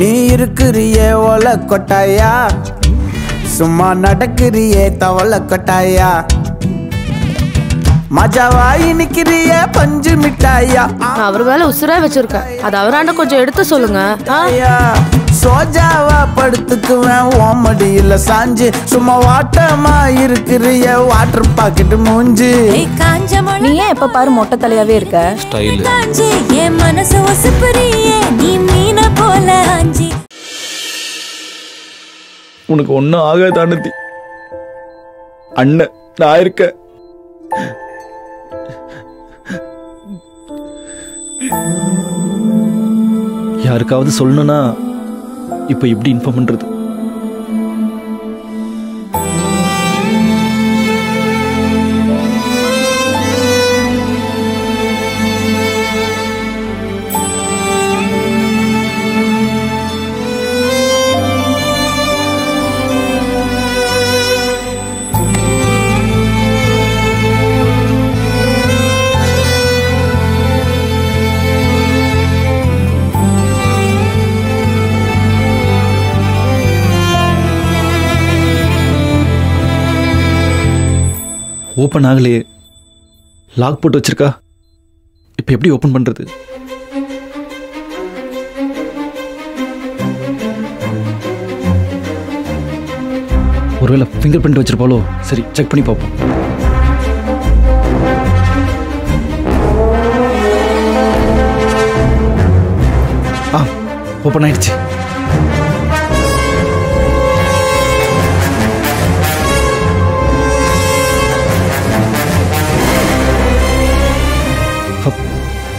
நீ இருக்கிறியே ஓல கொட்டாயா? சும்மா நடக்கிறியே தவள கொட்டாயா? மஜாவாயி நிக்கிறியே பஞ்சு மிட்டாயா? அவர் வேலை உசுரா வச்சிருக்கேன். அது அவராண்ட கொஞ்சம் எடுத்து சொல்லுங்க. சோஜாவா படுத்துக்குவேன் ஓமடியில சாஞ்சு. சும்மா வாட்டமா இருக்கிறிய வாட்டர் பாக்கெட் மூஞ்சி. நீ ஏன் எப்ப பாரு மொட்டை தலையாவே இருக்க? ஸ்டைலு காஞ்சி என் மனசு ஒசுப்புறியே நீ உனக்கு ஒன்றும் ஆகாது அனுத்தி அண்ணன் நான் இருக்க யாருக்காவது சொல்லணும்னா இப்போ எப்படி இன்ஃபார்ம் பண்றது. ஓப்பன் ஆகலையே லாக் போட்டு வச்சிருக்கா? இப்போ எப்படி ஓப்பன் பண்ணுறது ஒருவேளை ஃபிங்கர் பிரிண்ட் வச்சிருப்பாலோ சரி செக் பண்ணி பார்ப்போம். ஆ ஓப்பன் ஆயிடுச்சு.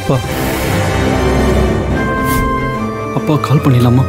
அப்பா. அப்பா கால் பண்ணிடலாமா?